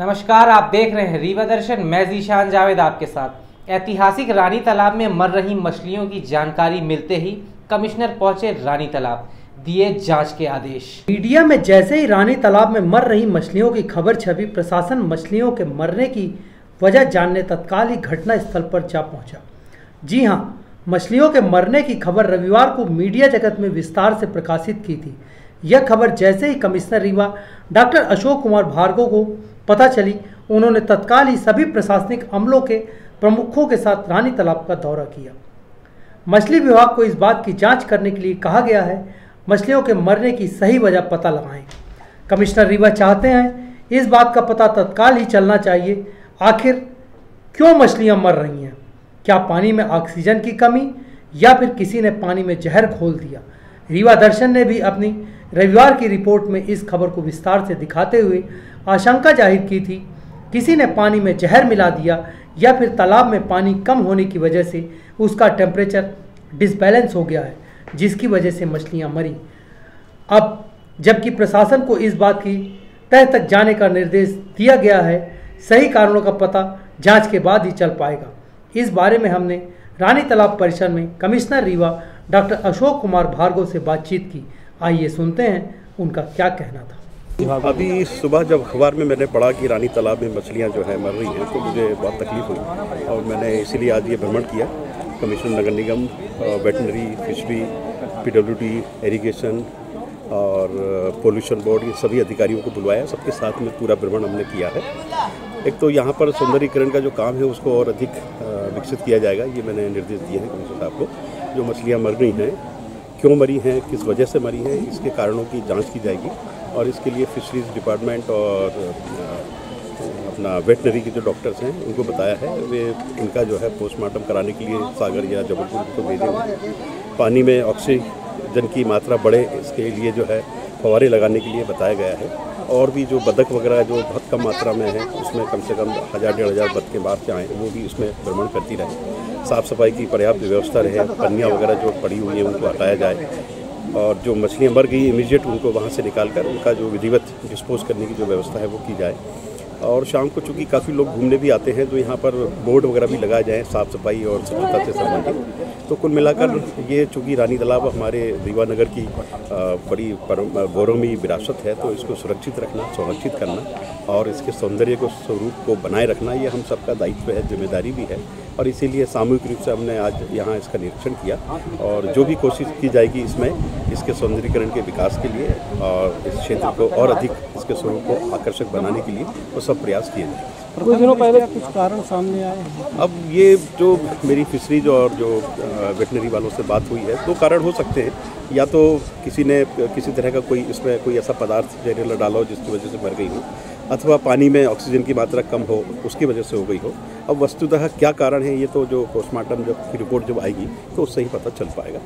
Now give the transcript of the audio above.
नमस्कार, आप देख रहे हैं रीवा दर्शन। मैं जीशान जावेद आपके साथ। ऐतिहासिक रानी तालाब में मर रही मछलियों की जानकारी मिलते ही कमिश्नर पहुँचे रानी तालाब। दिए जाँच के आदेश। मीडिया में जैसे ही रानी तालाब में मर रही मछलियों की खबर छपी, प्रशासन मछलियों के मरने की वजह जानने तत्काल ही घटना स्थल पर जा पहुँचा। जी हाँ मछलियों के मरने की खबर रविवार को मीडिया जगत में विस्तार से प्रकाशित की थी। यह खबर जैसे ही कमिश्नर रीवा डॉक्टर अशोक कुमार भार्गव को पता चली, उन्होंने तत्काल ही सभी प्रशासनिक अमलों के प्रमुखों के साथ रानी तालाब का दौरा किया। मछली विभाग को इस बात की जाँच करने के लिए कहा गया है, मछलियों के मरने की सही वजह पता लगाएँ। कमिश्नर रीवा चाहते हैं, इस बात का पता तत्काल ही चलना चाहिए, आखिर क्यों मछलियाँ मर रही हैं? क्या पानी में ऑक्सीजन की कमी या फिर किसी ने पानी में जहर घोल दिया? रीवा दर्शन ने भी अपनी रविवार की रिपोर्ट में इस खबर को विस्तार से दिखाते हुए आशंका ज़ाहिर की थी, किसी ने पानी में जहर मिला दिया या फिर तालाब में पानी कम होने की वजह से उसका टेम्परेचर डिसबैलेंस हो गया है, जिसकी वजह से मछलियाँ मरी। अब, जबकि प्रशासन को इस बात की तह तक जाने का निर्देश दिया गया है, सही कारणों का पता जाँच के बाद ही चल पाएगा। इस बारे में हमने रानी तालाब परिसर में कमिश्नर रीवा डॉक्टर अशोक कुमार भार्गव से बातचीत की। आइए सुनते हैं उनका क्या कहना था। अभी सुबह जब अखबार में मैंने पढ़ा कि रानी तालाब में मछलियाँ जो है मर रही हैं तो मुझे बहुत तकलीफ़ हुई और मैंने इसीलिए आज ये भ्रमण किया। कमिश्नर नगर निगम वेटनरी, फिशरी, पीडब्ल्यूडी, इरिगेशन और पोल्यूशन बोर्ड, ये सभी अधिकारियों को बुलवाया। सबके साथ में पूरा भ्रमण हमने किया है। एक तो यहाँ पर सौंदर्यीकरण का जो काम है, उसको और अधिक विकसित किया जाएगा, ये मैंने निर्देश दिए हैं कमिश्नर साहब को। जो मछलियाँ मर रही हैं क्यों मरी हैं, किस वजह से मरी हैं, इसके कारणों की जाँच की जाएगी। और इसके लिए फिशरीज डिपार्टमेंट और अपना वेटनरी के जो डॉक्टर्स हैं, उनको बताया है। वे इनका जो है पोस्टमार्टम कराने के लिए सागर या जबलपुर को भेजेंगे पानी में ऑक्सीजन की मात्रा बढ़े, इसके लिए जो है फवारे लगाने के लिए बताया गया है। और भी जो बदक वगैरह जो बहुत कम मात्रा में है, उसमें कम से कम हज़ार, डेढ़ हज़ार बदकें बाहर से आएँ वो भी उसमें भ्रमण करती रहे। साफ़ सफ़ाई की पर्याप्त व्यवस्था रहे, पन्नियाँ वगैरह जो पड़ी हुई हैं उनको हटाया जाए और जो मछलियाँ मर गई इमीडिएट उनको वहाँ से निकाल कर उनका जो विधिवत डिस्पोज करने की जो व्यवस्था है वो की जाए। और शाम को चूँकि काफ़ी लोग घूमने भी आते हैं तो यहाँ पर बोर्ड वगैरह भी लगाए जाएँ साफ़ सफ़ाई और स्वच्छता से संबंधित। तो कुल मिलाकर ये चूँकि रानी तालाब हमारे रीवा नगर की बड़ी गौरवमी विरासत है तो इसको सुरक्षित रखना, संरक्षित करना और इसके सौंदर्य को, स्वरूप को बनाए रखना, ये हम सबका दायित्व है, ज़िम्मेदारी भी है। और इसीलिए सामूहिक रूप से हमने आज यहाँ इसका निरीक्षण किया और जो भी कोशिश की जाएगी इसमें, इसके सौंदर्यीकरण के विकास के लिए और इस क्षेत्र को और अधिक इसके स्वरूप को आकर्षक बनाने के लिए वो सब प्रयास किए जाएँगे। कुछ दिनों पहले कुछ कारण सामने आए अब ये जो मेरी फिशरीज और जो वेटनरी वालों से बात हुई है दो तो कारण हो सकते हैं। या तो किसी ने किसी तरह का कोई इसमें कोई ऐसा पदार्थ जहरीला डाला हो जिसकी वजह से मर गई हो अथवा पानी में ऑक्सीजन की मात्रा कम हो उसकी वजह से हो गई हो। अब वस्तुतः क्या कारण है ये तो जो पोस्टमार्टम जब की रिपोर्ट जब आएगी तो उससे ही पता चल पाएगा।